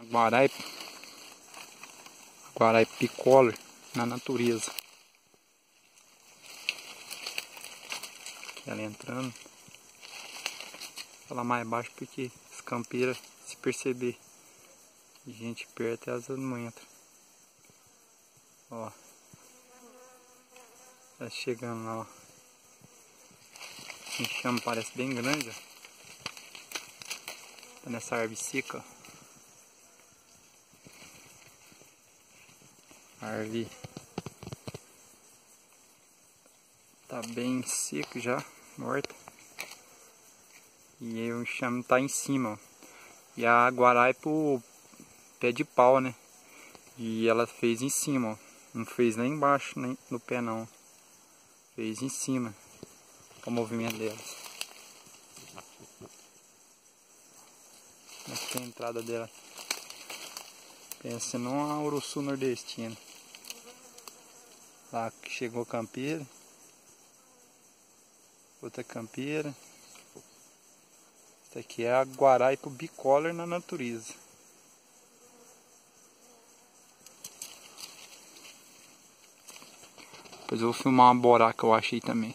Guaraipa. Guaraipa picolor na natureza. Ela entrando. Falar mais baixo porque as campeiras, se perceber gente perto, elas não entram. Ó. Tá chegando lá, ó. Enxame parece bem grande, ó. Tá nessa árvore seca, ó. Árvore tá bem seco já, morta. E aí o enxame tá em cima, ó. E a guarai pro pé de pau, né? E ela fez em cima, ó. Não fez nem embaixo, nem no pé não. Fez em cima. o movimento delas. Aqui é a entrada dela. Pensa numa urussu nordestina. Lá chegou campeira. Outra campeira. Essa aqui é a Guaraipo bicolor na natureza. Depois eu vou filmar uma borá que eu achei também.